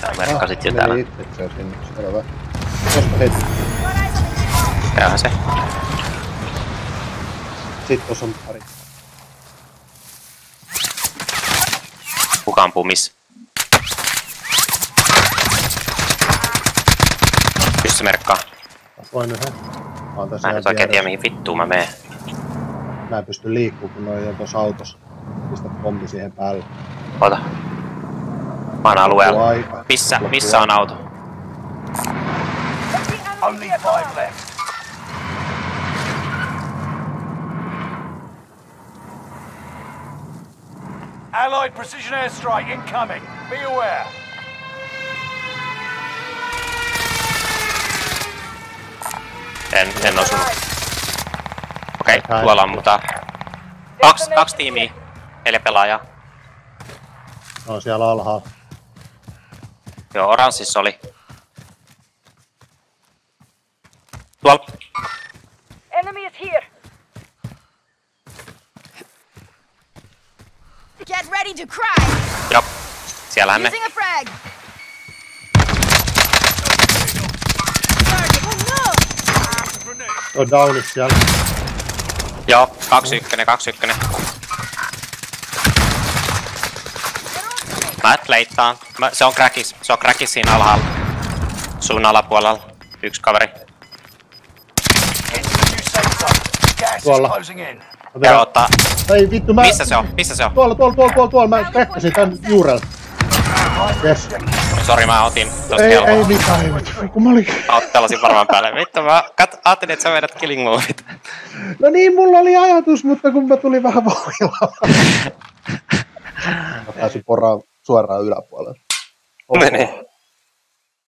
Tää merkkasit jo meni täällä. itsekseen sinne, selvä. Koska heti. Käyhän se. Sitten tuossa on pari. Kuka ampuu missä? Pyssy merkkaa. Voin yhden. Mä oon tässä Mä en nyt oikein tiedä mihin vittuun mä menen. Mä en pysty liikkumaan, kun noi on tuossa autossa. Pistä pommi siihen päälle. Ota. Mä oon alueella. Missä, missä on auto? Only five left. Allied precision airstrike incoming. Be aware. En, en osunut. Okei, okay, tuolla ammutaan. Kaksi, kaksi tiimiä. Neljä pelaajaa. On siellä alhaalla. Joo, oranssissa oli. Tuol. Enemy is here. Get ready to cry. Jop. Siellä hän ne. Using a frag. Oh no. On downit siellä. Joo, kaksi ykkönen, kaksi ykkönen. Mä et. Mä, se on crackis. Se on crackis siinä alhaalla. Suun alapuolella. Yksi kaveri. Tuolla. Joo, ottaa. Ei vittu mä... Missä se on? Missä se on? Tuolla, tuolla, tuolla, tuolla, tuolla. Mä kräkkäsin tän juurella. Yes. Sori, mä otin tosta Ei, helpoa. ei mitään, ei mitään. Kun mä olin... Mä otin varmaan päälle. Vittu, mä kat... ajattelin, että sä vedät killing movit. No niin, mulla oli ajatus, mutta kun mä tulin vähän voimilla. mä pääsin poraan suoraan yläpuolelle. Mene.